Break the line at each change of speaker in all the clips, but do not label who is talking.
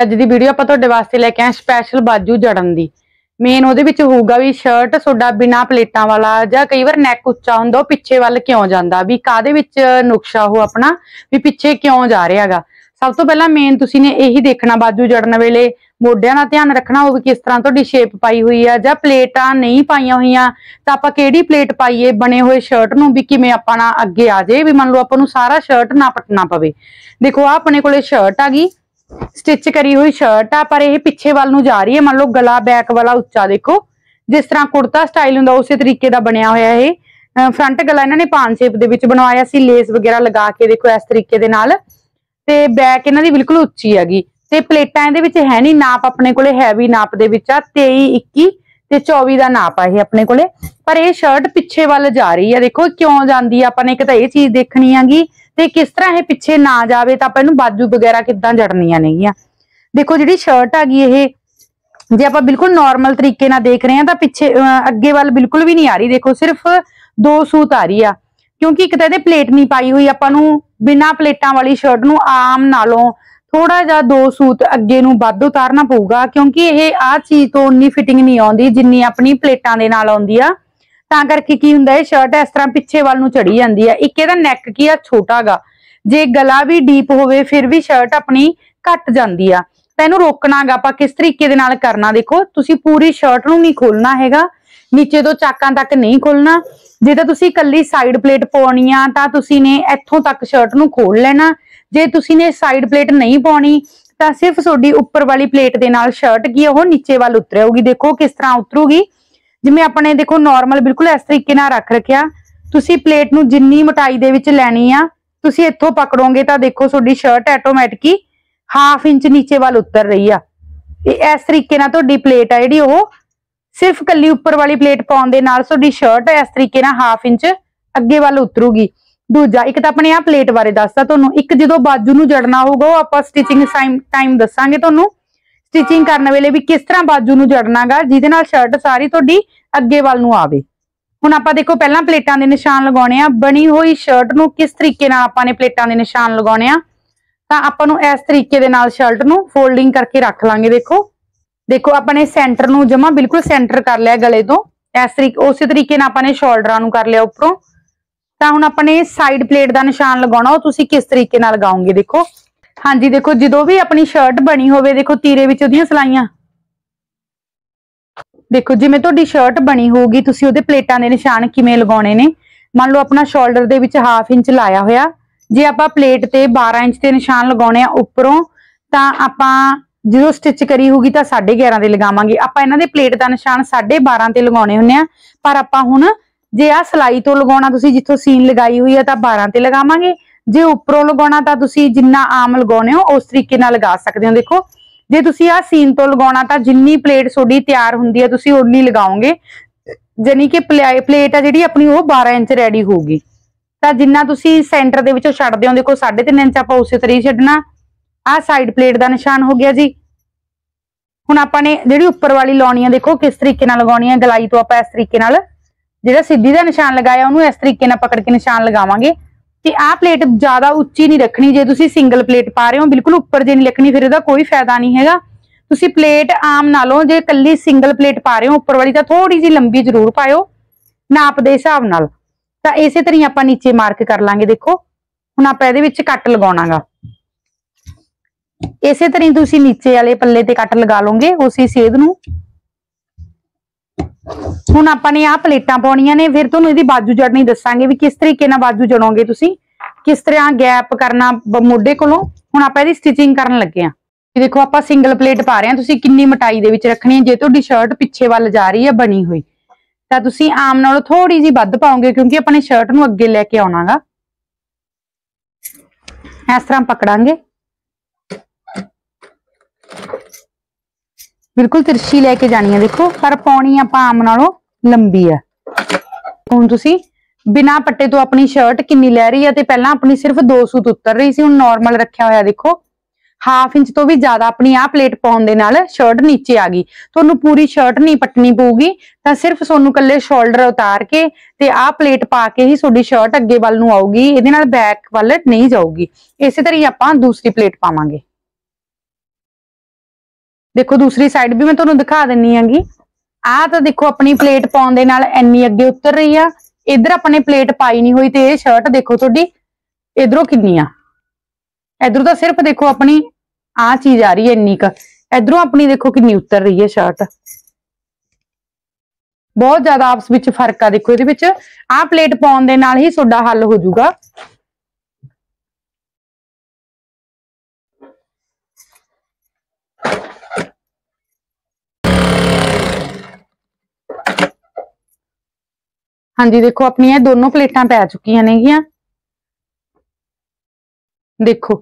ਅੱਜ ਦੀ ਵੀਡੀਓ ਆਪਾਂ ਤੁਹਾਡੇ ਵਾਸਤੇ ਲੈ ਕੇ ਆਏ ਸਪੈਸ਼ਲ ਬਾਜੂ ਜੜਨ ਦੀ। ਮੇਨ ਉਹਦੇ ਵਿੱਚ ਹੋਊਗਾ ਵੀ ਸ਼ਰਟ ਤੁਹਾਡਾ ਬਿਨਾ ਪਲੇਟਾਂ ਵਾਲਾ ਜਾਂ ਕਈ ਵਾਰ ਨੈਕ ਉੱਚਾ ਹੁੰਦਾ, ਉਹ ਪਿੱਛੇ ਵੱਲ ਕਿਉਂ ਜਾਂਦਾ? ਵੀ ਕਾਦੇ ਵਿੱਚ ਨੁਕਸ਼ਾ ਉਹ ਆਪਣਾ? ਵੀ ਪਿੱਛੇ ਕਿਉਂ ਜਾ ਰਿਹਾਗਾ ਸਭ ਤੋਂ ਪਹਿਲਾਂ ਮੇਨ ਤੁਸੀਂ ਨੇ ਇਹੀ ਦੇਖਣਾ ਬਾਜੂ ਜੜਨ ਵੇਲੇ। ਮੋਢਿਆਂ ਦਾ ਧਿਆਨ ਰੱਖਣਾ ਹੋਵੇ ਕਿਸ ਤਰ੍ਹਾਂ ਤੁਹਾਡੀ ਸ਼ੇਪ ਪਾਈ ਹੋਈ ਆ ਜਾਂ ਪਲੇਟਾਂ ਨਹੀਂ ਪਾਈਆਂ ਹੋਈਆਂ। ਤਾਂ ਆਪਾਂ ਕਿਹੜੀ ਪਲੇਟ ਪਾਈਏ ਬਣੇ ਹੋਏ ਸ਼ਰਟ ਨੂੰ ਵੀ ਕਿਵੇਂ ਆਪਾਂ ਨਾ ਅੱਗੇ ਆ ਜਾਏ, ਵੀ ਮੰਨ ਲਓ ਆਪਾਂ ਨੂੰ ਸਾਰਾ ਸ਼ਰਟ ਨਾ ਪਟਣਾ ਪਵੇ। ਦੇਖੋ ਆ ਆਪਣੇ ਕੋਲੇ ਸ਼ਰਟ ਆ ਗਈ। ਸਟਿਚ ਕਰੀ ਹੋਈ ਸ਼ਰਟ ਆ, ਪਰ ਇਹ ਪਿੱਛੇ ਵੱਲ ਨੂੰ ਜਾ ਰਹੀ ਹੈ। ਮੰਨ ਲਓ ਗਲਾ ਬੈਕ ਵਾਲਾ ਉੱਚਾ ਦੇਖੋ। ਜਿਸ ਤਰ੍ਹਾਂ ਕੁੜਤਾ ਸਟਾਈਲ ਹੁੰਦਾ, ਉਸੇ ਤਰੀਕੇ ਦਾ ਬਣਿਆ ਹੋਇਆ ਇਹ। ਫਰੰਟ ਗਲਾ ਇਹਨਾਂ ਨੇ ਪਾਨ ਸ਼ੇਪ ਦੇ ਵਿੱਚ ਬਣਵਾਇਆ ਸੀ ਲੇਸ ਵਗੈਰਾ ਲਗਾ ਕੇ ਦੇਖੋ ਇਸ ਤਰੀਕੇ ਦੇ ਨਾਲ। ਤੇ ਬੈਕ ਇਹਨਾਂ ਦੀ ਬਿਲਕੁਲ ਉੱਚੀ ਹੈਗੀ। ਤੇ ਪਲੇਟਾਂ ਇਹਦੇ ਵਿੱਚ ਹੈ ਨਹੀਂ, ਨਾਪ ਆਪਣੇ ਕੋਲੇ ਹੈਵੀ ਨਾਪ ਦੇ ਵਿੱਚ ਆ 23 21 ਤੇ 24 ਦਾ ਨਾਪ ਆ ਇਹ ਆਪਣੇ ਕੋਲੇ। ਪਰ ਇਹ ਸ਼ਰਟ ਪਿੱਛੇ ਵੱਲ ਜਾ ਰਹੀ ਹੈ। ਦੇਖੋ ਕਿਉਂ ਜਾਂਦੀ ਆ, ਆਪਾਂ ਨੇ ਇੱਕ ਤਾਂ ਇਹ ਚੀਜ਼ ਦੇਖਣੀ ਹੈਗੀ ਤੇ ਕਿਸ ਤਰ੍ਹਾਂ ਇਹ ਪਿੱਛੇ ਨਾ ਜਾਵੇ ਤਾਂ ਆਪਾਂ ਇਹਨੂੰ ਬਾਜੂ ਵਗੈਰਾ ਕਿੱਦਾਂ ਜੜਨੀਆਂ ਨੇਗੀਆਂ। ਦੇਖੋ ਜਿਹੜੀ ਸ਼ਰਟ ਆ ਗਈ ਇਹ, ਜੇ ਆਪਾਂ ਬਿਲਕੁਲ ਨਾਰਮਲ ਤਰੀਕੇ ਨਾਲ ਦੇਖ ਰਹੇ ਹਾਂ ਤਾਂ ਪਿੱਛੇ ਅੱਗੇ ਵੱਲ ਬਿਲਕੁਲ ਵੀ ਨਹੀਂ ਆ ਰਹੀ। ਦੇਖੋ ਸਿਰਫ ਦੋ ਸੂਤ ਆ ਰਹੀ ਆ, ਕਿਉਂਕਿ ਇੱਕ ਤਾਂ ਇਹਦੇ ਪਲੇਟ ਨਹੀਂ ਪਾਈ ਹੋਈ। ਆਪਾਂ ਨੂੰ ਬਿਨਾ ਪਲੇਟਾਂ ਵਾਲੀ ਸ਼ਰਟ ਨੂੰ ਆਮ ਨਾਲੋਂ ਥੋੜਾ ਜਿਹਾ ਦੋ ਸੂਤ ਅੱਗੇ ਨੂੰ ਵੱਧ ਉਤਾਰਨਾ ਪਊਗਾ, ਕਿਉਂਕਿ ਇਹ ਆ ਚੀਜ਼ ਤੋਂ ਉਨੀ ਫਿਟਿੰਗ ਨਹੀਂ ਆਉਂਦੀ, ਜਿੰਨੀ ਆਪਣੀ ਪਲੇਟਾਂ ਦੇ ਨਾਲ ਆਉਂਦੀ ਆ। ਤਾਂ ਕਰਕੇ ਕੀ ਹੁੰਦਾ ਇਹ ਸ਼ਰਟ ਇਸ ਤਰ੍ਹਾਂ ਪਿੱਛੇ ਵੱਲ ਨੂੰ ਚੜੀ ਜਾਂਦੀ ਹੈ ਇੱਕ ਇਹਦਾ ਨੈਕ ਕੀ ਆ? ਛੋਟਾਗਾ। ਜੇ ਗਲਾ ਵੀ ਡੀਪ ਹੋਵੇ ਫਿਰ ਵੀ ਸ਼ਰਟ ਆਪਣੀ ਘਟ ਜਾਂਦੀ ਆ। ਤਾਂ ਇਹਨੂੰ ਰੋਕਣਾਗਾ ਆਪਾਂ ਕਿਸ ਤਰੀਕੇ ਦੇ ਨਾਲ ਕਰਨਾ ਦੇਖੋ। ਤੁਸੀਂ ਪੂਰੀ ਸ਼ਰਟ ਨੂੰ ਨਹੀਂ ਖੋਲਣਾ ਹੈਗਾ। ਨੀਚੇ ਤੋਂ ਚਾਕਾਂ ਤੱਕ ਨਹੀਂ ਖੋਲਣਾ। ਜੇ ਤਾਂ ਤੁਸੀਂ ਇਕੱਲੀ ਸਾਈਡ ਪਲੇਟ ਪਾਉਣੀ ਆ ਤਾਂ ਤੁਸੀਂ ਨੇ ਇੱਥੋਂ ਤੱਕ ਸ਼ਰਟ ਨੂੰ ਖੋਲ ਲੈਣਾ। ਜੇ ਤੁਸੀਂ ਨੇ ਸਾਈਡ ਪਲੇਟ ਨਹੀਂ ਪਾਉਣੀ ਤਾਂ ਸਿਰਫ ਤੁਹਾਡੀ ਉੱਪਰ ਵਾਲੀ ਪਲੇਟ ਦੇ ਨਾਲ ਸ਼ਰਟ ਕੀ ਆ, ਉਹ ਨੀਚੇ ਵੱਲ ਉਤਰੇਗੀ। ਦੇਖੋ ਕਿਸ ਤਰ੍ਹਾਂ ਉਤਰੂਗੀ। ਜਿਵੇਂ ਆਪਣੇ ਦੇਖੋ ਨਾਰਮਲ ਬਿਲਕੁਲ ਇਸ ਤਰੀਕੇ ਨਾਲ ਰੱਖ ਰੱਖਿਆ। ਤੁਸੀਂ ਪਲੇਟ ਨੂੰ ਜਿੰਨੀ ਮੋਟਾਈ ਦੇ ਵਿੱਚ ਲੈਣੀ ਆ, ਤੁਸੀਂ ਇੱਥੋਂ ਪਕੜੋਗੇ ਤਾਂ ਦੇਖੋ ਤੁਹਾਡੀ ਸ਼ਰਟ ਆਟੋਮੈਟਿਕ ਹਾਫ ਇੰਚ ਨੀਚੇ ਵੱਲ ਉਤਰ ਰਹੀ ਆ। ਇਹ ਇਸ ਤਰੀਕੇ ਨਾਲ ਤੁਹਾਡੀ ਪਲੇਟ ਆ ਜਿਹੜੀ ਉਹ ਸਿਰਫ ਕੱਲੀ ਉੱਪਰ ਵਾਲੀ ਪਲੇਟ ਪਾਉਣ ਦੇ ਨਾਲ ਤੁਹਾਡੀ ਸ਼ਰਟ ਇਸ ਤਰੀਕੇ ਨਾਲ ਹਾਫ ਇੰਚ ਅੱਗੇ ਵੱਲ ਉਤਰੂਗੀ। ਦੂਜਾ, ਇੱਕ ਤਾਂ ਆਪਣੇ ਆ ਪਲੇਟ ਬਾਰੇ ਦੱਸਦਾ ਤੁਹਾਨੂੰ। ਇੱਕ ਜਦੋਂ ਬਾਜੂ ਨੂੰ ਜੜਨਾ ਹੋਊਗਾ, ਉਹ ਆਪਾਂ ਸਟਿਚਿੰਗ ਟਾਈਮ ਦੱਸਾਂਗੇ ਤੁਹਾਨੂੰ। ਸਟਿਚਿੰਗ ਕਰਨ ਵੇਲੇ ਵੀ ਕਿਸ ਤਰ੍ਹਾਂ ਬਾਜੂ ਨੂੰ ਜੜਨਾਗਾ, ਜਿਹਦੇ ਨਾਲ ਸ਼ਰਟ ਸਾਰੀ ਤੁਹਾਡੀ ਅੱਗੇ ਵੱਲ ਨੂੰ ਆਵੇ। ਹੁਣ ਆਪਾਂ ਦੇਖੋ, ਪਹਿਲਾਂ ਪਲੇਟਾਂ ਦੇ ਨਿਸ਼ਾਨ ਲਗਾਉਣੇ ਆ। ਬਣੀ ਹੋਈ ਸ਼ਰਟ ਨੂੰ ਕਿਸ ਤਰੀਕੇ ਨਾਲ ਆਪਾਂ ਨੇ ਪਲੇਟਾਂ ਦੇ ਨਿਸ਼ਾਨ ਲਗਾਉਣੇ ਆ? ਤਾਂ ਆਪਾਂ ਨੂੰ ਇਸ ਤਰੀਕੇ ਦੇ ਨਾਲ ਸ਼ਰਟ ਨੂੰ ਫੋਲਡਿੰਗ ਕਰਕੇ ਰੱਖ ਲਾਂਗੇ, ਦੇਖੋ। ਦੇਖੋ, ਆਪਾਂ ਨੇ ਸੈਂਟਰ ਨੂੰ ਜਮਾ ਬਿਲਕੁਲ ਸੈਂਟਰ ਕਰ ਲਿਆ ਗਲੇ ਤੋਂ। ਇਸ ਤਰੀਕੇ, ਉਸੇ ਤਰੀਕੇ ਨਾਲ ਆਪਾਂ ਨੇ ਸ਼ੋਲਡਰਾਂ ਨੂੰ ਕਰ ਲਿਆ ਉੱਪਰੋਂ। ਤਾਂ ਹੁਣ ਆਪਾਂ ਨੇ ਸਾਈਡ ਪਲੇਟ ਦਾ ਨਿਸ਼ਾਨ ਲਗਾਉਣਾ, ਉਹ ਤੁਸੀਂ ਕਿਸ ਤਰੀਕੇ ਨਾਲ ਲਗਾਓਗੇ, ਦੇਖੋ। ਹਾਂਜੀ, ਦੇਖੋ, ਜਦੋਂ ਵੀ ਆਪਣੀ ਸ਼ਰਟ ਬਣੀ ਹੋਵੇ, ਦੇਖੋ, ਤੀਰੇ ਵਿੱਚ ਉਹਦੀਆਂ ਸਲਾਈਆਂ। ਦੇਖੋ, ਜਿਵੇਂ ਤੁਹਾਡੀ ਸ਼ਰਟ ਬਣੀ ਹੋਊਗੀ, ਤੁਸੀਂ ਉਹਦੇ ਪਲੇਟਾਂ ਦੇ ਨਿਸ਼ਾਨ ਕਿਵੇਂ ਲਗਾਉਣੇ ਨੇ? ਮੰਨ ਲਓ, ਆਪਣਾ ਸ਼ੋਲਡਰ ਦੇ ਵਿੱਚ ਹਾਫ ਇੰਚ ਲਾਇਆ ਹੋਇਆ। ਜੇ ਆਪਾਂ ਪਲੇਟ ਤੇ 12 ਇੰਚ ਦੇ ਨਿਸ਼ਾਨ ਲਗਾਉਣੇ ਆ ਉੱਪਰੋਂ, ਤਾਂ ਆਪਾਂ ਜਦੋਂ ਸਟਿਚ ਕਰੀ ਹੋਊਗੀ, ਤਾਂ 11.5 ਦੇ ਲਗਾਵਾਂਗੇ। ਆਪਾਂ ਇਹਨਾਂ ਦੇ ਪਲੇਟ ਦਾ ਨਿਸ਼ਾਨ 12.5 ਤੇ ਲਗਾਉਣੇ ਹੁੰਨੇ ਆ। ਪਰ ਆਪਾਂ ਹੁਣ ਜੇ ਆ ਸਲਾਈ ਤੋਂ ਲਗਾਉਣਾ, ਤੁਸੀਂ ਜਿੱਥੋਂ ਸੀਨ ਲਗਾਈ ਹੋਈ ਆ, ਤਾਂ 12 ਤੇ ਲਗਾਵਾਂਗੇ। ਜੇ ਉੱਪਰੋਂ ਲਗਾਉਣਾ ਤਾਂ ਤੁਸੀਂ ਜਿੰਨਾ ਆਮ ਲਗਾਉਣੇ ਹੋ, ਉਸ ਤਰੀਕੇ ਨਾਲ ਲਗਾ ਸਕਦੇ ਹੋ। ਦੇਖੋ, ਜੇ ਤੁਸੀਂ ਆ ਸੀਨ ਤੋਂ ਲਗਾਉਣਾ ਤਾਂ ਜਿੰਨੀ ਪਲੇਟ ਤੁਹਾਡੀ ਤਿਆਰ ਹੁੰਦੀ ਹੈ, ਤੁਸੀਂ ਉਨੀ ਲਗਾਓਗੇ। ਜਾਨੀ ਕਿ ਪਲੇਟ ਆ ਜਿਹੜੀ ਆਪਣੀ, ਉਹ 12 ਇੰਚ ਰੈਡੀ ਹੋਊਗੀ। ਤਾਂ ਜਿੰਨਾ ਤੁਸੀਂ ਸੈਂਟਰ ਦੇ ਵਿੱਚੋਂ ਛੱਡਦੇ ਹੋ, ਦੇਖੋ 3.5 ਇੰਚ ਆਪਾਂ ਉਸੇ ਤਰੀਕੇ ਛੱਡਣਾ। ਆ ਸਾਈਡ ਪਲੇਟ ਦਾ ਨਿਸ਼ਾਨ ਹੋ ਗਿਆ ਜੀ। ਹੁਣ ਆਪਾਂ ਨੇ ਜਿਹੜੀ ਉੱਪਰ ਵਾਲੀ ਲਾਉਣੀ ਆ, ਦੇਖੋ, ਕਿਸ ਤਰੀਕੇ ਨਾਲ ਲਗਾਉਣੀ ਆ, ਗਲਾਈ ਤੋਂ ਆਪਾਂ ਇਸ ਤਰੀਕੇ ਨਾਲ। ਜਿਹੜਾ ਸਿੱਧੀ ਦਾ ਨਿਸ਼ਾਨ ਲਗਾਇਆ, ਉਹਨੂੰ ਇਸ ਤਰੀਕੇ ਨਾਲ ਪਕੜ ਕੇ ਨਿਸ਼ਾਨ ਲਗਾਵਾਂਗੇ। ਤੇ ਆਹ ਪਲੇਟ ਜ਼ਿਆਦਾ ਉੱਚੀ ਨਹੀਂ ਰੱਖਣੀ, ਜੇ ਤੁਸੀਂ ਸਿੰਗਲ ਪਲੇਟ ਪਾ ਰਹੇ ਹੋ, ਬਿਲਕੁਲ ਉੱਪਰ ਜੇ ਨਹੀਂ ਰੱਖਣੀ, ਫਿਰ ਇਹਦਾ ਕੋਈ ਫਾਇਦਾ ਨਹੀਂ ਹੈਗਾ। ਤੁਸੀਂ ਪਲੇਟ ਆਮ ਨਾਲੋਂ ਜੇ ਕੱਲੀ ਸਿੰਗਲ ਪਲੇਟ ਪਾ ਰਹੇ ਹੋ, ਉੱਪਰ ਵਾਲੀ ਤਾਂ ਥੋੜੀ ਜਿਹੀ ਲੰਬੀ ਜ਼ਰੂਰ ਪਾਇਓ, ਨਾਪ ਦੇ ਹਿਸਾਬ ਨਾਲ। ਤਾਂ ਇਸੇ ਤਰ੍ਹਾਂ ਆਪਾਂ ਨੀਚੇ ਮਾਰਕ ਕਰ ਲਾਂਗੇ, ਦੇਖੋ। ਹੁਣ ਆਪਾਂ ਇਹਦੇ ਵਿੱਚ ਕੱਟ ਲਗਾਉਣਾਗਾ। ਇਸੇ ਤਰ੍ਹਾਂ ਤੁਸੀਂ ਨੀਚੇ ਵਾਲੇ ਪੱਲੇ ਤੇ ਕੱਟ ਲਗਾ ਲਓਗੇ, ਉਸੇ ਸੇਧ ਨੂੰ। ਹੁਣ ਆਪਾਂ ਨੇ ਆਹ ਪਲੇਟਾਂ ਪਾਉਣੀਆਂ ਨੇ, ਫਿਰ ਤੁਹਾਨੂੰ ਇਹਦੀ ਬਾਜੂ ਜੜਨੀ ਦੱਸਾਂਗੇ ਵੀ ਕਿਸ ਤਰੀਕੇ ਨਾਲ ਬਾਜੂ ਜੜੋਗੇ ਤੁਸੀਂ, ਕਿਸ ਤਰ੍ਹਾਂ ਗੈਪ ਕਰਨਾ ਮੋਢੇ ਕੋਲੋਂ। ਹੁਣ ਆਪਾਂ ਇਹਦੀ ਸਟਿਚਿੰਗ ਕਰਨ ਲੱਗੇ ਆ ਇਹ ਦੇਖੋ, ਆਪਾਂ ਸਿੰਗਲ ਪਲੇਟ ਪਾ ਰਹੇ ਹਾਂ, ਤੁਸੀਂ ਕਿੰਨੀ ਮਟਾਈ ਦੇ ਵਿੱਚ ਰੱਖਣੀ ਹੈ, ਜੇ ਤੁਹਾਡੀ ਸ਼ਰਟ ਪਿੱਛੇ ਵੱਲ ਜਾ ਰਹੀ ਹੈ, ਬਣੀ ਹੋਈ। ਤਾਂ ਤੁਸੀਂ ਆਮ ਨਾਲੋਂ ਥੋੜੀ ਜੀ ਵੱਧ ਪਾਓਗੇ, ਕਿਉਂਕਿ ਆਪਾਂ ਨੇ ਸ਼ਰਟ ਨੂੰ ਅੱਗੇ ਲੈ ਕੇ ਆਉਣਾਗਾ। ਇਸ ਤਰ੍ਹਾਂ ਪਕੜਾਂਗੇ। ਬਿਲਕੁਲ ਤਿਰਛੀ ਲੈ ਕੇ ਜਾਣੀ ਹੈ ਦੇਖੋ ਪਰ ਪਾਉਣੀ ਆਪਾਂ ਆਮ ਨਾਲੋਂ ਲੰਬੀ ਆ। ਹੁਣ ਤੁਸੀਂ ਬਿਨਾ ਪੱਟੇ ਤੋਂ ਆਪਣੀ ਸ਼ਰਟ ਕਿੰਨੀ ਲੈ ਰਹੀ ਹੈ ਤੇ ਪਹਿਲਾਂ ਆਪਣੀ ਸਿਰਫ ਦੋ ਸੂਤ ਉਤਰ ਰਹੀ ਸੀ, ਹੁਣ ਨਾਰਮਲ ਰੱਖਿਆ ਹੋਇਆ ਦੇਖੋ। ਹਾਫ ਇੰਚ ਤੋਂ ਵੀ ਜ਼ਿਆਦਾ ਆਪਣੀ ਆਹ ਪਲੇਟ ਪਾਉਣ ਦੇ ਨਾਲ ਸ਼ਰਟ ਨੀਚੇ ਆ ਗਈ। ਤੁਹਾਨੂੰ ਪੂਰੀ ਸ਼ਰਟ ਨਹੀਂ ਪਟਣੀ ਪਊਗੀ, ਤਾਂ ਸਿਰਫ ਤੁਹਾਨੂੰ ਕੱਲੇ ਸ਼ੋਲਡਰ ਉਤਾਰ ਕੇ ਤੇ ਆਹ ਪਲੇਟ ਪਾ ਕੇ ਹੀ ਤੁਹਾਡੀ ਸ਼ਰਟ ਅੱਗੇ ਵੱਲ ਨੂੰ ਆਊਗੀ, ਇਹਦੇ ਨਾਲ ਬੈਕ ਵੱਲ ਨਹੀਂ ਜਾਊਗੀ। ਇਸੇ ਤਰ੍ਹਾਂ ਹੀ ਆਪਾਂ ਦੂਸਰੀ ਪਲੇਟ ਪਾਵਾਂਗੇ। ਦੇਖੋ ਦੂਸਰੀ ਸਾਈਡ ਵੀ ਮੈਂ ਤੁਹਾਨੂੰ ਦਿਖਾ ਦਿੰਨੀ ਆਂਗੀ ਆਹ ਤਾਂ ਦੇਖੋ ਆਪਣੀ ਪਲੇਟ ਪਾਉਣ ਦੇ ਨਾਲ ਐਨੀ ਅੱਗੇ ਉਤਰ ਰਹੀ ਆ। ਇਧਰ ਆਪਣੇ ਪਲੇਟ ਪਾਈ ਨਹੀਂ ਹੋਈ ਤੇ ਇਹ ਸ਼ਰਟ ਦੇਖੋ ਤੁਹਾਡੀ, ਇਧਰੋਂ ਕਿੰਨੀ ਆ? ਇਧਰੋਂ ਤਾਂ ਸਿਰਫ ਦੇਖੋ ਆਪਣੀ ਆ ਚੀਜ਼ ਆ ਰਹੀ ਹੈ ਇੰਨੀ ਕ। ਇਧਰੋਂ ਆਪਣੀ ਦੇਖੋ ਕਿੰਨੀ ਉਤਰ ਰਹੀ ਹੈ ਸ਼ਰਟ ਬਹੁਤ ਜ਼ਿਆਦਾ ਆਪਸ ਵਿੱਚ ਫ਼ਰਕ ਆ ਦੇਖੋ ਇਹਦੇ ਵਿੱਚ। ਆਹ ਪਲੇਟ ਪਾਉਣ ਦੇ ਨਾਲ ਹੀ ਤੁਹਾਡਾ ਹੱਲ ਹੋ ਜਾਊਗਾ। ਹਾਂਜੀ, ਦੇਖੋ, ਆਪਣੀਆਂ ਇਹ ਦੋਨੋਂ ਪਲੇਟਾਂ ਪੈ ਚੁੱਕੀਆਂ ਨੇਗੀਆਂ। ਦੇਖੋ,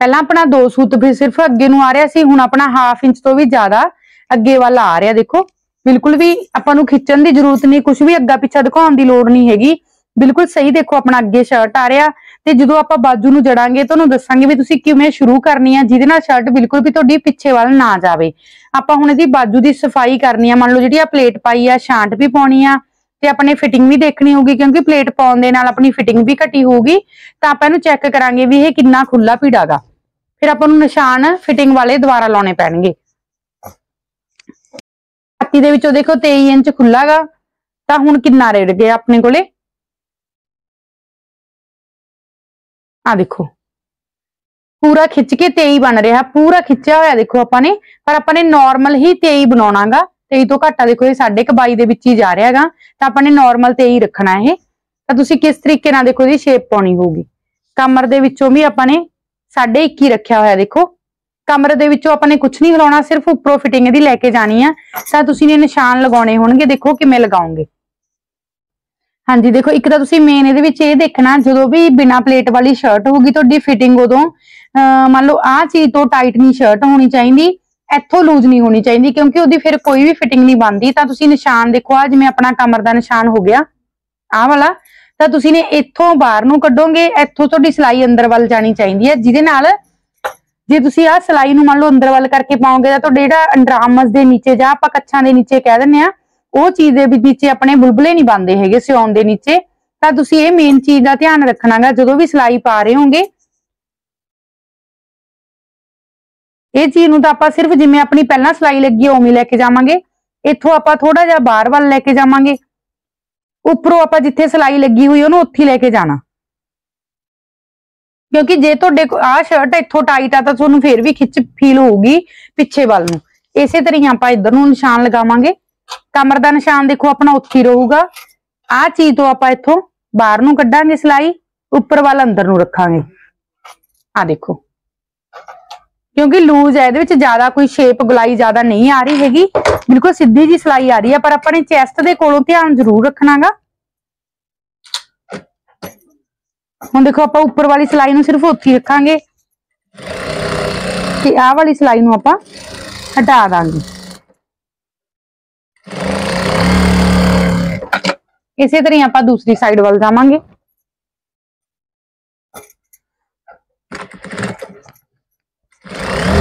ਪਹਿਲਾਂ ਆਪਣਾ ਦੋ ਸੂਤ ਵੀ ਸਿਰਫ ਅੱਗੇ ਨੂੰ ਆ ਰਿਹਾ ਸੀ, ਹੁਣ ਆਪਣਾ ਹਾਫ ਇੰਚ ਤੋਂ ਵੀ ਜ਼ਿਆਦਾ ਅੱਗੇ ਵੱਲ ਆ ਰਿਹਾ, ਦੇਖੋ। ਬਿਲਕੁਲ ਵੀ ਆਪਾਂ ਨੂੰ ਖਿੱਚਣ ਦੀ ਜ਼ਰੂਰਤ ਨਹੀਂ ਕੁਝ ਵੀ ਅੱਗਾ ਪਿੱਛਾ ਦਿਖਾਉਣ ਦੀ ਲੋੜ ਨਹੀਂ ਹੈਗੀ। ਬਿਲਕੁਲ ਸਹੀ, ਦੇਖੋ, ਆਪਣਾ ਅੱਗੇ ਸ਼ਰਟ ਆ ਰਿਹਾ। ਤੇ ਜਦੋਂ ਆਪਾਂ ਬਾਜੂ ਨੂੰ ਜੜਾਂਗੇ ਤੁਹਾਨੂੰ ਦੱਸਾਂਗੇ ਵੀ ਤੁਸੀਂ ਕਿਵੇਂ ਸ਼ੁਰੂ ਕਰਨੀ ਆ, ਜਿਹਦੇ ਨਾਲ ਸ਼ਰਟ ਬਿਲਕੁਲ ਵੀ ਤੁਹਾਡੀ ਪਿੱਛੇ ਵੱਲ ਨਾ ਜਾਵੇ। ਆਪਾਂ ਹੁਣ ਇਹਦੀ ਬਾਜੂ ਦੀ ਸਫ਼ਾਈ ਕਰਨੀ ਆ, ਮੰਨ ਲਓ ਜਿਹੜੀ ਆ ਪਲੇਟ ਪਾਈ ਆ ਛਾਂਟ ਵੀ ਪਾਉਣੀ ਆ ਤੇ ਆਪਣੇ ਫਿਟਿੰਗ ਵੀ ਦੇਖਣੀ ਹੋਊਗੀ ਕਿਉਂਕਿ ਪਲੇਟ ਪਾਉਣ ਦੇ ਨਾਲ ਆਪਣੀ ਫਿਟਿੰਗ ਵੀ ਘਟੀ ਹੋਊਗੀ, ਤਾਂ ਆਪਾਂ ਇਹਨੂੰ ਚੈੱਕ ਕਰਾਂਗੇ ਵੀ ਇਹ ਕਿੰਨਾ ਖੁੱਲਾ ਪੀੜਾਗਾ ਫਿਰ ਆਪਾਂ ਨੂੰ ਨਿਸ਼ਾਨ ਫਿਟਿੰਗ ਵਾਲੇ ਦੁਬਾਰਾ ਲਾਉਣੇ ਪੈਣਗੇ। ਛਾਤੀ ਦੇ ਵਿੱਚੋਂ ਦੇਖੋ 23 ਇੰਚ ਖੁੱਲਾਗਾ ਤਾਂ ਹੁਣ ਕਿੰਨਾ ਰੇੜ ਗਿਆ ਆਪਣੇ ਕੋਲੇ? ਆ ਦੇਖੋ। ਪੂਰਾ ਖਿੱਚ ਕੇ 23 ਬਣ ਰਿਹਾ, ਪੂਰਾ ਖਿੱਚਿਆ ਹੋਇਆ ਦੇਖੋ ਆਪਾਂ ਨੇ, ਪਰ ਆਪਾਂ ਨੇ ਨਾਰਮਲ ਹੀ 23 ਬਣਾਉਣਾਗਾ 23 ਤੋਂ ਘੱਟ ਆ, ਦੇਖੋ ਇਹ 22 ਦੇ ਵਿੱਚ ਹੀ ਜਾ ਰਿਹਾਗਾ ਤਾਂ ਆਪਾਂ ਨੇ ਨਾਰਮਲ 23 ਰੱਖਣਾ ਇਹ। ਤਾਂ ਤੁਸੀਂ ਕਿਸ ਤਰੀਕੇ ਨਾਲ ਦੇਖੋ ਇਹਦੀ ਸ਼ੇਪ ਪਾਉਣੀ ਹੋਊਗੀ। ਕਮਰ ਦੇ ਵਿੱਚੋਂ ਵੀ ਆਪਾਂ ਨੇ 21 ਰੱਖਿਆ ਹੋਇਆ, ਦੇਖੋ। ਕਮਰ ਦੇ ਵਿੱਚੋਂ ਆਪਾਂ ਨੇ ਕੁਝ ਨਹੀਂ ਹਿਲਾਉਣਾ ਸਿਰਫ ਉੱਪਰੋਂ ਫਿਟਿੰਗ ਇਹਦੀ ਲੈ ਕੇ ਜਾਣੀ ਆ। ਤਾਂ ਤੁਸੀਂ ਨੇ ਨਿਸ਼ਾਨ ਲਗਾਉਣੇ ਹੋਣਗੇ, ਦੇਖੋ ਕਿਵੇਂ ਲਗਾਉਂਗੇ ਹਾਂਜੀ, ਦੇਖੋ ਇੱਕ ਤਾਂ ਤੁਸੀਂ ਮੇਨ ਇਹਦੇ ਵਿੱਚ ਇਹ ਦੇਖਣਾ, ਜਦੋਂ ਵੀ ਬਿਨਾ ਪਲੇਟ ਵਾਲੀ ਸ਼ਰਟ ਹੋਊਗੀ, ਤੁਹਾਡੀ ਫਿਟਿੰਗ ਉਦੋਂ ਮੰਨ ਲਓ ਆਹ ਚੀਜ਼ ਤੋਂ ਟਾਈਟ ਨਹੀਂ ਸ਼ਰਟ ਹੋਣੀ ਚਾਹੀਦੀ। ਇੱਥੋਂ ਲੂਜ਼ ਨਹੀਂ ਹੋਣੀ ਚਾਹੀਦੀ ਕਿਉਂਕਿ ਉਹਦੀ ਫਿਰ ਕੋਈ ਵੀ ਫਿਟਿੰਗ ਨਹੀਂ ਬਣਦੀ। ਤਾਂ ਤੁਸੀਂ ਨਿਸ਼ਾਨ ਦੇਖੋ ਆ ਜਿਵੇਂ ਆਪਣਾ ਕਮਰ ਦਾ ਨਿਸ਼ਾਨ ਹੋ ਗਿਆ, ਆਹ ਵਾਲਾ, ਤਾਂ ਤੁਸੀਂ ਨੇ ਇੱਥੋਂ ਬਾਹਰ ਨੂੰ ਕੱਢੋਗੇ, ਇੱਥੋਂ ਤੁਹਾਡੀ ਸਲਾਈ ਅੰਦਰ ਵੱਲ ਜਾਣੀ ਚਾਹੀਦੀ ਹੈ, ਜਿਹਦੇ ਨਾਲ ਜੇ ਤੁਸੀਂ ਆਹ ਸਲਾਈ ਨੂੰ ਮੰਨ ਲਓ ਅੰਦਰ ਵੱਲ ਕਰਕੇ ਪਾਓਗੇ, ਤਾਂ ਤੁਹਾਡੇ ਜਿਹੜਾ ਅੰਡਰਾਮਸ ਦੇ ਨੀਚੇ ਜਾਂ ਆਪਾਂ ਕੱਛਾਂ ਦੇ ਨੀਚੇ ਕਹਿ ਦਿੰਨੇ ਆ ਉਹ ਚੀਜ਼ ਦੇ ਵਿੱਚ ਨੀਚੇ ਆਪਣੇ ਬੁਲਬਲੇ ਨਹੀਂ ਬੰਦੇ ਹੈਗੇ ਸਿਉਣ ਦੇ ਨੀਚੇ। ਤਾਂ ਤੁਸੀਂ ਇਹ ਮੇਨ ਚੀਜ਼ ਦਾ ਧਿਆਨ ਰੱਖਣਾਗਾ, ਜਦੋਂ ਵੀ ਸਲਾਈ ਪਾ ਰਹੇ ਹੋਗੇ ਇਹ ਚੀਜ਼ ਨੂੰ ਤਾਂ ਆਪਾਂ ਸਿਰਫ ਜਿਵੇਂ ਆਪਣੀ ਪਹਿਲਾਂ ਸਲਾਈ ਲੱਗੀ ਹੈ ਉਵੇਂ ਲੈ ਕੇ ਜਾਵਾਂਗੇ। ਇੱਥੋਂ ਆਪਾਂ ਥੋੜਾ ਜਿਹਾ ਬਾਹਰ ਵੱਲ ਲੈ ਕੇ ਜਾਵਾਂਗੇ। ਉੱਪਰੋਂ ਆਪਾਂ ਜਿੱਥੇ ਸਲਾਈ ਲੱਗੀ ਹੋਈ ਉਹਨੂੰ ਉੱਥੇ ਲੈ ਕੇ ਜਾਣਾ। ਕਿਉਂਕਿ ਜੇ ਤੁਹਾਡੇ ਆਹ ਸ਼ਰਟ ਇੱਥੋਂ ਟਾਈਟ ਆ, ਤਾਂ ਤੁਹਾਨੂੰ ਫੇਰ ਵੀ ਖਿੱਚ ਫੀਲ ਹੋਊਗੀ ਪਿੱਛੇ ਵੱਲ ਨੂੰ। ਇਸੇ ਤਰ੍ਹਾਂ ਆਪਾਂ ਇੱਧਰ ਨੂੰ ਨਿਸ਼ਾਨ ਲਗਾਵਾਂਗੇ। ਕਮਰ ਦਾ ਨਿਸ਼ਾਨ ਦੇਖੋ, ਆਪਣਾ ਉੱਥੇ ਰਹੂਗਾ। ਆਹ ਚੀਜ਼ ਤੋਂ ਆਪਾਂ ਇੱਥੋਂ ਬਾਹਰ ਨੂੰ ਕੱਢਾਂਗੇ ਸਲਾਈ, ਉੱਪਰ ਵੱਲ ਅੰਦਰ ਨੂੰ ਰੱਖਾਂਗੇ। ਆ ਦੇਖੋ। ਕਿਉਂਕਿ ਲੂਜ਼ ਹੈ ਇਹਦੇ ਵਿੱਚ ਜ਼ਿਆਦਾ ਕੋਈ ਸ਼ੇਪ ਗੁਲਾਈ ਜ਼ਿਆਦਾ ਨਹੀਂ ਆ ਰਹੀ ਹੈਗੀ। ਬਿਲਕੁਲ ਸਿੱਧੀ ਜੀ ਸਲਾਈ ਆ ਰਹੀ ਹੈ ਪਰ ਆਪਾਂ ਨੇ ਚੈਸਟ ਦੇ ਕੋਲੋਂ ਧਿਆਨ ਜ਼ਰੂਰ ਰੱਖਣਾਗਾ। ਹੁਣ ਦੇਖੋ ਆਪਾਂ ਉੱਪਰ ਵਾਲੀ ਸਲਾਈ ਨੂੰ ਸਿਰਫ ਉੱਥੇ ਰੱਖਾਂਗੇ। ਤੇ ਆਹ ਵਾਲੀ ਸਲਾਈ ਨੂੰ ਆਪਾਂ ਹਟਾ ਦਾਂਗੇ। ਇਸੇ ਤਰ੍ਹਾਂ ਆਪਾਂ ਦੂਸਰੀ ਸਾਈਡ ਵੱਲ ਜਾਵਾਂਗੇ।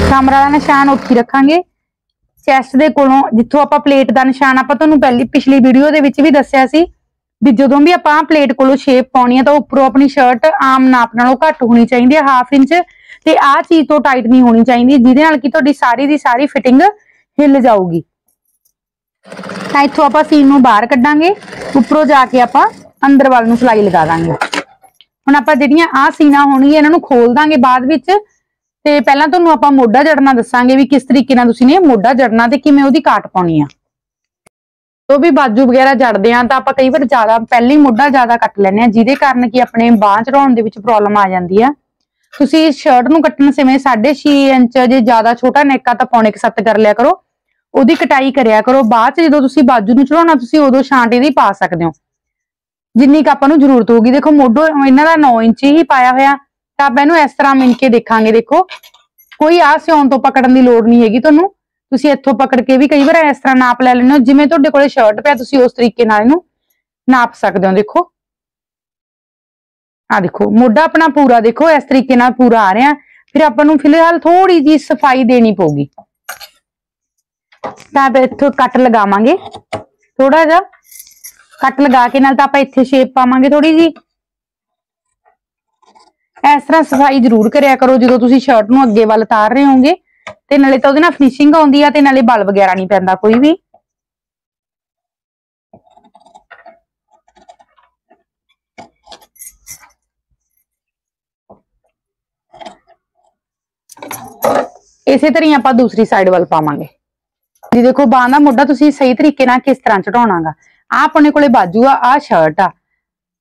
ਕਮਰਾ ਦਾ ਨਿਸ਼ਾਨ ਉੱਥੇ ਰੱਖਾਂਗੇ। ਚੈਸਟ ਦੇ ਕੋਲੋਂ ਜਿੱਥੋਂ ਆਪਾਂ ਪਲੇਟ ਦਾ ਨਿਸ਼ਾਨ, ਆਪਾਂ ਤੁਹਾਨੂੰ ਪਹਿਲੀ ਪਿਛਲੀ ਵੀਡੀਓ ਦੇ ਵਿੱਚ ਵੀ ਦੱਸਿਆ ਸੀ ਵੀ ਜਦੋਂ ਵੀ ਆਪਾਂ ਪਲੇਟ ਕੋਲੋਂ ਸ਼ੇਪ ਪਾਉਣੀ ਹੈ ਤਾਂ ਉੱਪਰੋਂ ਆਪਣੀ ਸ਼ਰਟ ਆਮ ਨਾਪ ਨਾਲੋਂ ਘੱਟ ਹੋਣੀ ਚਾਹੀਦੀ ਹੈ ਹਾਫ ਇੰਚ ਤੇ ਆਹ ਚੀਜ਼ ਤੋਂ ਟਾਈਟ ਨਹੀਂ ਹੋਣੀ ਚਾਹੀਦੀ, ਜਿਹਦੇ ਨਾਲ ਕਿ ਤੁਹਾਡੀ ਸਾਰੀ ਦੀ ਸਾਰੀ ਫਿਟਿੰਗ ਹਿੱਲ ਜਾਊਗੀ। ਤਾਂ ਇੱਥੋਂ ਆਪਾਂ ਸੀਨ ਨੂੰ ਬਾਹਰ ਕੱਢਾਂਗੇ, ਉੱਪਰੋਂ ਜਾ ਕੇ ਆਪਾਂ ਅੰਦਰ ਵੱਲ ਨੂੰ ਸਲਾਈ ਲਗਾ ਦਾਂਗੇ। ਹੁਣ ਆਪਾਂ ਜਿਹੜੀਆਂ ਆਹ ਸੀਨਾ ਹੋਣਗੀਆਂ, ਇਹਨਾਂ ਨੂੰ ਖੋਲ ਦਾਂਗੇ ਬਾਅਦ ਵਿੱਚ। ਤੇ ਪਹਿਲਾਂ ਤੁਹਾਨੂੰ ਆਪਾਂ ਮੋਢਾ ਜੜਨਾ ਦੱਸਾਂਗੇ ਵੀ ਕਿਸ ਤਰੀਕੇ ਨਾਲ ਤੁਸੀਂ ਨੇ ਮੋਢਾ ਜੜਨਾ ਤੇ ਕਿਵੇਂ ਉਹਦੀ ਕਾਟ ਪਾਉਣੀ ਆ। ਤੋਂ ਵੀ ਬਾਜੂ ਵਗੈਰਾ ਜੜਦੇ ਆ ਤਾਂ ਆਪਾਂ ਕਈ ਵਾਰ ਜ਼ਿਆਦਾ, ਪਹਿਲਾਂ ਹੀ ਮੋਢਾ ਜ਼ਿਆਦਾ ਕੱਟ ਲੈਨੇ ਆ, ਜਿਹਦੇ ਕਾਰਨ ਕਿ ਆਪਣੇ ਬਾਹ ਚੜਾਉਣ ਦੇ ਵਿੱਚ ਪ੍ਰੋਬਲਮ ਆ ਜਾਂਦੀ ਆ। ਤੁਸੀਂ ਸ਼ਰਟ ਨੂੰ ਕੱਟਣ ਸਮੇਂ 6.5 ਇੰਚ ਜੇ ਜ਼ਿਆਦਾ ਛੋਟਾ ਨੈਕ ਆ ਤਾਂ ਪੌਣੇ 7 ਕਰ ਲਿਆ ਕਰੋ। ਉਹਦੀ ਕਟਾਈ ਕਰਿਆ ਕਰੋ। ਬਾਅਦ ਚ ਜਦੋਂ ਤੁਸੀਂ ਬਾਜੂ ਨੂੰ ਚੜਾਉਣਾ, ਤੁਸੀਂ ਉਦੋਂ ਛਾਂਟ ਇਹਦੀ ਪਾ ਸਕਦੇ ਹੋ। ਜਿੰਨੀ ਕ ਆਪਾਂ ਨੂੰ ਜ਼ਰੂਰਤ ਹੋਊਗੀ। ਦੇਖੋ ਮੋਢੋ ਇਹਨਾਂ ਦਾ 9 ਇੰਚ ਹੀ ਪਾਇਆ ਹੋਇਆ। ਤਾਂ ਆਪਾਂ ਇਹਨੂੰ ਇਸ ਤਰ੍ਹਾਂ ਮਿਣ ਕੇ ਦੇਖਾਂਗੇ, ਦੇਖੋ। ਕੋਈ ਆ ਸਿਉਣ ਤੋਂ ਪਕੜਨ ਦੀ ਲੋੜ ਨਹੀਂ ਹੈਗੀ ਤੁਹਾਨੂੰ। ਤੁਸੀਂ ਇੱਥੋਂ ਪਕੜ ਕੇ ਵੀ ਕਈ ਵਾਰ ਇਸ ਤਰ੍ਹਾਂ ਨਾਪ ਲੈ ਲੈਣਾ ਜਿਵੇਂ ਤੁਹਾਡੇ ਕੋਲੇ ਸ਼ਰਟ ਪਿਆ, ਤੁਸੀਂ ਉਸ ਤਰੀਕੇ ਨਾਲ ਇਹਨੂੰ ਨਾਪ ਸਕਦੇ ਹੋ, ਦੇਖੋ। ਆ ਦੇਖੋ, ਮੋਢਾ ਆਪਣਾ ਪੂਰਾ ਦੇਖੋ, ਇਸ ਤਰੀਕੇ ਨਾਲ ਪੂਰਾ ਆ ਰਿਹਾ। ਫਿਰ ਆਪਾਂ ਨੂੰ ਫਿਲਹਾਲ ਥੋੜੀ ਜੀ ਸਫ਼ਾਈ ਦੇਣੀ ਪਊਗੀ। ਤਾਂ ਆਪਾਂ ਇੱਥੋਂ ਕੱਟ ਲਗਾਵਾਂਗੇ। ਥੋੜਾ ਜਿਹਾ ਕੱਟ ਲਗਾ ਕੇ ਨਾਲ ਤਾਂ ਆਪਾਂ ਇੱਥੇ ਸ਼ੇਪ ਪਾਵਾਂਗੇ ਥੋੜੀ ਜੀ ਇਸ ਤਰ੍ਹਾਂ ਸਫ਼ਾਈ ਜ਼ਰੂਰ ਕਰਿਆ ਕਰੋ ਜਦੋਂ ਤੁਸੀਂ ਸ਼ਰਟ ਨੂੰ ਅੱਗੇ ਵੱਲ ਤਾਰ ਰਹੇ ਹੋਗੇ ਤੇ ਨਾਲੇ ਤਾਂ ਉਹਦੇ ਨਾਲ ਫਿਨਿਸ਼ਿੰਗ ਆਉਂਦੀ ਆ ਤੇ ਨਾਲੇ ਬਲ ਵਗੈਰਾ ਨਹੀਂ ਪੈਂਦਾ ਕੋਈ ਵੀ। ਇਸੇ ਤਰ੍ਹਾਂ ਆਪਾਂ ਦੂਸਰੀ ਸਾਈਡ ਵੱਲ ਪਾਵਾਂਗੇ। ਜੀ ਦੇਖੋ, ਬਾਹਾਂ ਦਾ ਮੋਢਾ ਤੁਸੀਂ ਸਹੀ ਤਰੀਕੇ ਨਾਲ ਕਿਸ ਤਰ੍ਹਾਂ ਚੜਾਉਣਾਗਾ। ਆ ਆਪਣੇ ਕੋਲੇ ਬਾਜੂ ਆ ਆ ਸ਼ਰਟ ਆ।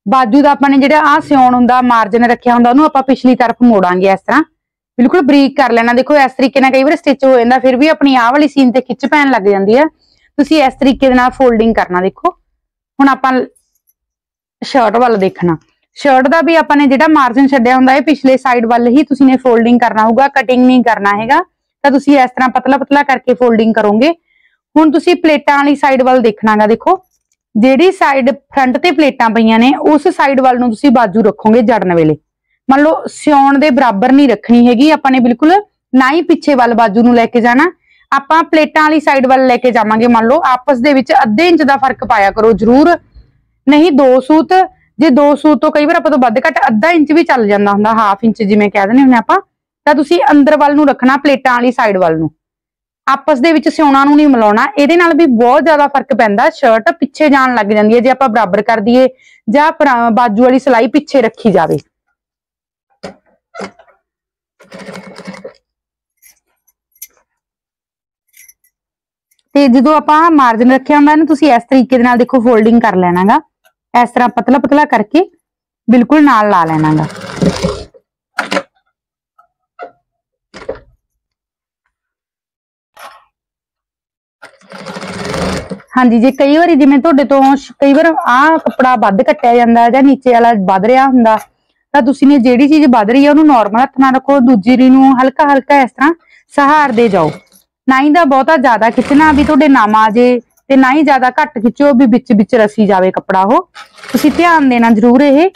ਬਾਜੂ ਦਾ ਆਪਾਂ ਨੇ ਜਿਹੜਾ ਆ ਸਿਉਣ ਹੁੰਦਾ ਮਾਰਜਨ ਰੱਖਿਆ ਹੁੰਦਾ, ਉਹਨੂੰ ਆਪਾਂ ਪਿਛਲੀ ਤਰਫ ਮੋੜਾਂਗੇ ਇਸ ਤਰ੍ਹਾਂ। ਬਿਲਕੁਲ ਬਰੀਕ ਕਰ ਲੈਣਾ। ਦੇਖੋ, ਇਸ ਤਰੀਕੇ ਨਾਲ ਕਈ ਵਾਰ ਸਟਿਚ ਹੋ ਜਾਂਦਾ, ਫਿਰ ਵੀ ਆਪਣੀ ਆਹ ਵਾਲੀ ਸੀਨ ਤੇ ਖਿੱਚ ਪੈਣ ਲੱਗ ਜਾਂਦੀ ਆ। ਤੁਸੀਂ ਇਸ ਤਰੀਕੇ ਦੇ ਨਾਲ ਫੋਲਡਿੰਗ ਕਰਨਾ, ਦੇਖੋ। ਹੁਣ ਆਪਾਂ ਸ਼ਰਟ ਵੱਲ ਦੇਖਣਾ। ਸ਼ਰਟ ਦਾ ਵੀ ਆਪਾਂ ਨੇ ਜਿਹੜਾ ਮਾਰਜਨ ਛੱਡਿਆ ਹੁੰਦਾ, ਇਹ ਪਿਛਲੇ ਸਾਈਡ ਵੱਲ ਹੀ ਤੁਸੀਂ ਨੇ ਫੋਲਡਿੰਗ ਕਰਨਾ ਹੋਊਗਾ ਕਟਿੰਗ ਨਹੀਂ ਕਰਨਾ ਹੈਗਾ। ਤਾਂ ਤੁਸੀਂ ਇਸ ਤਰ੍ਹਾਂ ਪਤਲਾ ਪਤਲਾ ਕਰਕੇ ਫੋਲਡਿੰਗ ਕਰੋਗੇ। ਹੁਣ ਤੁਸੀਂ ਪਲੇਟਾਂ ਵਾਲੀ ਸਾਈਡ ਵੱਲ ਦੇਖਣਾਗਾ, ਦੇਖੋ। ਜਿਹੜੀ ਸਾਈਡ ਫਰੰਟ ਤੇ ਪਲੇਟਾਂ ਪਈਆਂ ਨੇ, ਉਸ ਸਾਈਡ ਵੱਲ ਨੂੰ ਤੁਸੀਂ ਬਾਜੂ ਰੱਖੋਗੇ ਜੜਨ ਵੇਲੇ। ਮੰਨ ਲਓ, ਸਿਉਣ ਦੇ ਬਰਾਬਰ ਨਹੀਂ ਰੱਖਣੀ ਹੈਗੀ, ਆਪਾਂ ਨੇ ਬਿਲਕੁਲ ਨਾ ਹੀ ਪਿੱਛੇ ਵੱਲ ਬਾਜੂ ਨੂੰ ਲੈ ਕੇ ਜਾਣਾ। ਆਪਾਂ ਪਲੇਟਾਂ ਵਾਲੀ ਸਾਈਡ ਵੱਲ ਲੈ ਕੇ ਜਾਵਾਂਗੇ, ਮੰਨ ਲਓ, ਆਪਸ ਦੇ ਵਿੱਚ ਅੱਧੇ ਇੰਚ ਦਾ ਫ਼ਰਕ ਪਾਇਆ ਕਰੋ, ਜ਼ਰੂਰ। ਨਹੀਂ, ਦੋ ਸੂਤ, ਜੇ ਦੋ ਸੂਤ ਤੋਂ ਕਈ ਵਾਰ ਆਪਾਂ ਤੋਂ ਵੱਧ ਘੱਟ ਅੱਧਾ ਇੰਚ ਵੀ ਚੱਲ ਜਾਂਦਾ ਹੁੰਦਾ ਹਾਫ ਇੰਚ ਜਿਵੇਂ ਕਹਿ ਦਿੰਦੇ ਹੁੰਦੇ ਆਪਾਂ, ਤਾਂ ਤੁਸੀਂ ਅੰਦਰ ਵੱਲ ਨੂੰ ਰੱਖਣਾ, ਪਲੇਟਾਂ ਵਾਲੀ ਸਾਈਡ ਵੱਲ ਨੂੰ। ਆਪਸ ਦੇ ਵਿੱਚ ਸਿਉਣਾ ਨੂੰ ਨਹੀਂ ਮਿਲਾਉਣਾ, ਇਹਦੇ ਨਾਲ ਵੀ ਬਹੁਤ ਜ਼ਿਆਦਾ ਫ਼ਰਕ ਪੈਂਦਾ ਸ਼ਰਟ ਪਿੱਛੇ ਜਾਣ ਲੱਗ ਜਾਂਦੀ ਹੈ ਜੇ ਆਪਾਂ ਬਰਾਬਰ ਕਰ ਦਈਏ, ਜਾਂ ਬਾਜੂ ਵਾਲੀ ਸਲਾਈ ਪਿੱਛੇ ਰੱਖੀ ਜਾਵੇ। ਤੇ ਜਦੋਂ ਆਪਾਂ ਮਾਰਜਨ ਰੱਖਿਆ ਹੁੰਦਾ ਇਹਨੂੰ ਤੁਸੀਂ ਇਸ ਤਰੀਕੇ ਦੇ ਨਾਲ ਦੇਖੋ ਫੋਲਡਿੰਗ ਕਰ ਲੈਣਾਗਾ। ਇਸ ਤਰ੍ਹਾਂ ਪਤਲਾ ਪਤਲਾ ਕਰਕੇ ਬਿਲਕੁਲ ਨਾਲ ਲਾ ਲੈਣਾਗਾ। ਹਾਂਜੀ, ਜੇ ਕਈ ਵਾਰੀ ਜਿਵੇਂ ਤੁਹਾਡੇ ਤੋਂ ਕਈ ਵਾਰ ਆਹ ਕੱਪੜਾ ਵੱਧ ਕੱਟਿਆ ਜਾਂਦਾ ਜਾਂ ਨੀਚੇ ਵਾਲਾ ਵੱਧ ਰਿਹਾ ਹੁੰਦਾ, ਤਾਂ ਤੁਸੀਂ ਨੇ ਜਿਹੜੀ ਚੀਜ਼ ਵੱਧ ਰਹੀ ਹੈ ਉਹਨੂੰ ਨਾਰਮਲ ਹੱਥ ਨਾਲ ਰੱਖੋ, ਦੂਜੀ ਰੀ ਨੂੰ ਹਲਕਾ ਹਲਕਾ ਇਸ ਤਰ੍ਹਾਂ ਸਹਾਰਦੇ ਜਾਓ। ਨਾ ਹੀ ਦਾ ਬਹੁਤਾ ਜ਼ਿਆਦਾ ਖਿੱਚਣਾ ਵੀ ਤੁਹਾਡੇ ਨਾਮ ਜੇ ਤੇ ਨਾ ਹੀ ਜ਼ਿਆਦਾ ਘੱਟ ਖਿੱਚੋ ਵੀ ਵਿੱਚ ਵਿੱਚ ਰਸੀ ਜਾਵੇ ਕੱਪੜਾ ਉਹ। ਤੁਸੀਂ ਧਿਆਨ ਦੇਣਾ ਜ਼ਰੂਰ ਇਹ।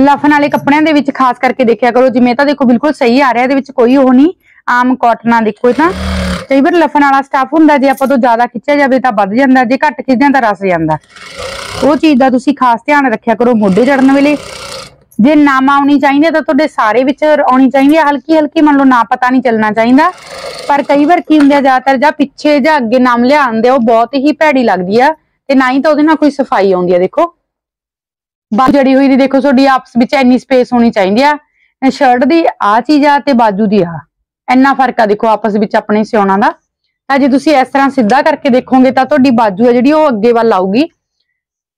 ਲਫਨ ਵਾਲੇ ਕੱਪੜਿਆਂ ਦੇ ਵਿੱਚ ਖਾਸ ਕਰਕੇ ਦੇਖਿਆ ਕਰੋ, ਜਿਵੇਂ ਤਾਂ ਦੇਖੋ ਬਿਲਕੁਲ ਸਹੀ ਆ ਰਿਹਾ, ਇਹਦੇ ਵਿੱਚ ਕੋਈ ਉਹ ਨਹੀਂ, ਆਮ ਕਾਟਨਾਂ ਦੇਖੋ ਤਾਂ। ਕਈ ਵਾਰ ਲਫਨ ਵਾਲਾ ਸਟਾਫ ਹੁੰਦਾ, ਜੇ ਆਪਾਂ ਤੋਂ ਜ਼ਿਆਦਾ ਖਿੱਚਿਆ ਜਾਵੇ ਤਾਂ ਵੱਧ ਜਾਂਦਾ, ਜੇ ਘੱਟ ਖਿੱਚਦੇ ਤਾਂ ਰਸ ਜਾਂਦਾ। ਉਹ ਚੀਜ਼ ਦਾ ਤੁਸੀਂ ਖਾਸ ਧਿਆਨ ਰੱਖਿਆ ਕਰੋ ਮੋਢੇ ਚੜਨ ਵੇਲੇ। ਜੇ ਨਾਮ ਆਉਣੀ ਚਾਹੀਦੀ ਤਾਂ ਤੁਹਾਡੇ ਸਾਰੇ ਵਿੱਚ ਆਉਣੀ ਚਾਹੀਦੀ ਹੈ ਹਲਕੀ ਹਲਕੀ ਮੰਨ ਲਓ ਨਾ ਪਤਾ ਨਹੀਂ ਚੱਲਣਾ ਚਾਹੀਦਾ। ਪਰ ਕਈ ਵਾਰ ਕੀ ਹੁੰਦਾ, ਜ਼ਿਆਦਾਤਰ ਜਾਂ ਪਿੱਛੇ ਜਾਂ ਅੱਗੇ ਨਾਮ ਲਿਆਉਂਦੇ ਉਹ ਬਹੁਤ ਹੀ ਭੈੜੀ ਲੱਗਦੀ ਆ, ਤੇ ਨਾ ਹੀ ਤਾਂ ਉਹਦੇ ਨਾਲ ਕੋਈ ਸਫ਼ਾਈ ਆਉਂਦੀ ਆ, ਦੇਖੋ। ਬਾਜੂ ਜੜੀ ਹੋਈ ਦੀ ਦੇਖੋ, ਤੁਹਾਡੀ ਆਪਸ ਵਿੱਚ ਇੰਨੀ ਸਪੇਸ ਹੋਣੀ ਚਾਹੀਦੀ ਆ। ਸ਼ਰਟ ਦੀ ਆ ਚੀਜ਼ ਆ ਤੇ ਬਾਜੂ ਦੀ ਆ ਇੰਨਾ ਫ਼ਰਕ ਆ ਦੇਖੋ ਆਪਸ ਵਿੱਚ ਆਪਣੇ ਸਿਉਣਾ ਦਾ। ਤਾਂ ਜੇ ਤੁਸੀਂ ਇਸ ਤਰ੍ਹਾਂ ਸਿੱਧਾ ਕਰਕੇ ਦੇਖੋਗੇ ਤਾਂ ਤੁਹਾਡੀ ਬਾਜੂ ਹੈ ਜਿਹੜੀ ਉਹ ਅੱਗੇ ਵੱਲ ਆਊਗੀ।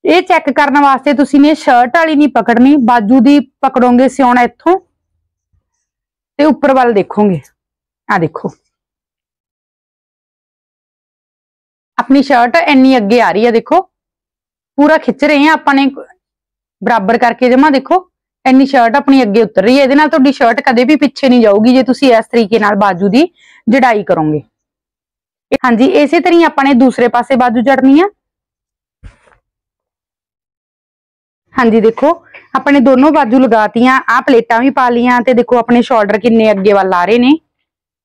ਇਹ ਚੈੱਕ ਕਰਨ ਵਾਸਤੇ ਤੁਸੀਂ ਨੇ ਸ਼ਰਟ ਵਾਲੀ ਨਹੀਂ ਪਕੜਨੀ, ਬਾਜੂ ਦੀ ਪਕੜੋਗੇ ਸਿਉਣਾ ਇੱਥੋਂ ਤੇ ਉੱਪਰ ਵੱਲ ਦੇਖੋਗੇ। ਆ ਦੇਖੋ। ਆਪਣੀ ਸ਼ਰਟ ਇੰਨੀ ਅੱਗੇ ਆ ਰਹੀ ਹੈ ਦੇਖੋ। ਪੂਰਾ ਖਿੱਚ ਰਹੇ ਆ ਆਪਾਂ ਨੇ। ਬਰਾਬਰ ਕਰਕੇ ਜਮਾ ਦੇਖੋ। ਇੰਨੀ ਸ਼ਰਟ ਆਪਣੀ ਅੱਗੇ ਉਤਰ ਰਹੀ ਹੈ, ਇਹਦੇ ਨਾਲ ਤੁਹਾਡੀ ਸ਼ਰਟ ਕਦੇ ਵੀ ਪਿੱਛੇ ਨਹੀਂ ਜਾਊਗੀ ਜੇ ਤੁਸੀਂ ਇਸ ਤਰੀਕੇ ਨਾਲ ਬਾਜੂ ਦੀ ਜੜਾਈ ਕਰੋਗੇ। ਹਾਂਜੀ, ਇਸੇ ਤਰ੍ਹਾਂ ਆਪਾਂ ਨੇ ਦੂਸਰੇ ਪਾਸੇ ਬਾਜੂ ਜੜਨੀ ਆ। ਹਾਂਜੀ, ਦੇਖੋ ਆਪਣੇ ਦੋਨੋਂ ਬਾਜੂ ਲਗਾਤੀਆਂ ਆ ਪਲੇਟਾਂ ਵੀ ਪਾ ਲੀਆਂ ਤੇ ਦੇਖੋ ਆਪਣੇ ਸ਼ੋਲਡਰ ਕਿੰਨੇ ਅੱਗੇ ਵੱਲ ਆ ਰਹੇ ਨੇ।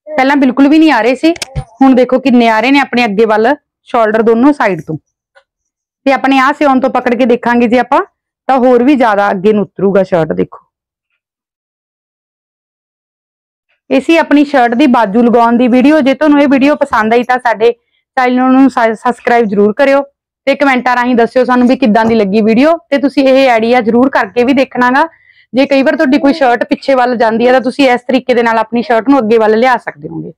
ਪਹਿਲਾਂ ਬਿਲਕੁਲ ਵੀ ਨਹੀਂ ਆ ਰਹੇ ਸੀ, ਹੁਣ ਦੇਖੋ ਕਿੰਨੇ ਆ ਰਹੇ ਨੇ ਆਪਣੇ ਅੱਗੇ ਵੱਲ ਸ਼ੋਲਡਰ ਦੋਨੋਂ ਸਾਈਡ ਤੋਂ। ਤੇ ਆਪਣੇ ਆ ਸਿਉਣ ਤੋਂ ਪਕੜ ਕੇ ਦੇਖਾਂਗੇ ਜੇ ਆਪਾਂ। ਤਾਂ ਹੋਰ ਵੀ ਜ਼ਿਆਦਾ ਅੱਗੇ ਨੂੰ ਉਤਰੂਗਾ ਸ਼ਰਟ ਦੇਖੋ। ਇਸੀ ਆਪਣੀ ਸ਼ਰਟ ਦੀ ਬਾਜੂ ਲਗਾਉਣ ਦੀ ਵੀਡੀਓ ਜੇ ਤੁਹਾਨੂੰ ਇਹ ਵੀਡੀਓ ਪਸੰਦ ਆਈ ਤਾਂ ਸਾਡੇ ਚੈਨਲ ਨੂੰ ਸਬਸਕ੍ਰਾਈਬ ਜਰੂਰ ਕਰਿਓ ਤੇ ਕਮੈਂਟਾਂ ਰਾਹੀਂ ਦੱਸਿਓ ਸਾਨੂੰ ਵੀ ਕਿੱਦਾਂ ਦੀ ਲੱਗੀ ਵੀਡੀਓ ਤੇ ਤੁਸੀਂ ਇਹ ਆਈਡੀਆ ਜਰੂਰ ਕਰਕੇ ਵੀ ਦੇਖਣਾਗਾ। ਜੇ ਕਈ ਵਾਰ ਤੁਹਾਡੀ ਕੋਈ ਸ਼ਰਟ ਪਿੱਛੇ ਵੱਲ ਜਾਂਦੀ ਹੈ ਤਾਂ ਤੁਸੀਂ ਇਸ ਤਰੀਕੇ ਦੇ ਨਾਲ ਆਪਣੀ ਸ਼ਰਟ ਨੂੰ ਅੱਗੇ ਵੱਲ ਲਿਆ ਸਕਦੇ ਹੋਗੇ।